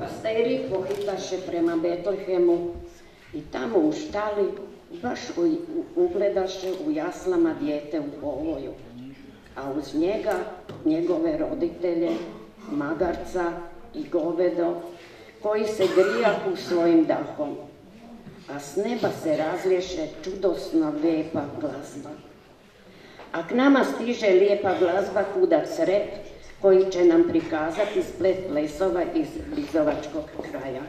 Pasteri pohitaše prema Betlehemu i tamo u štali baš ugledaše u jaslama dijete u povoju, a uz njega njegove roditelje, magarca i govedo, koji se grijahu svojim dahom, a s neba se razliješe čudosno lijepa glazba. A k nama stiže lijepa glazba kudac rep, koji će nam prikazati splet plesova iz Blizovačkog kraja.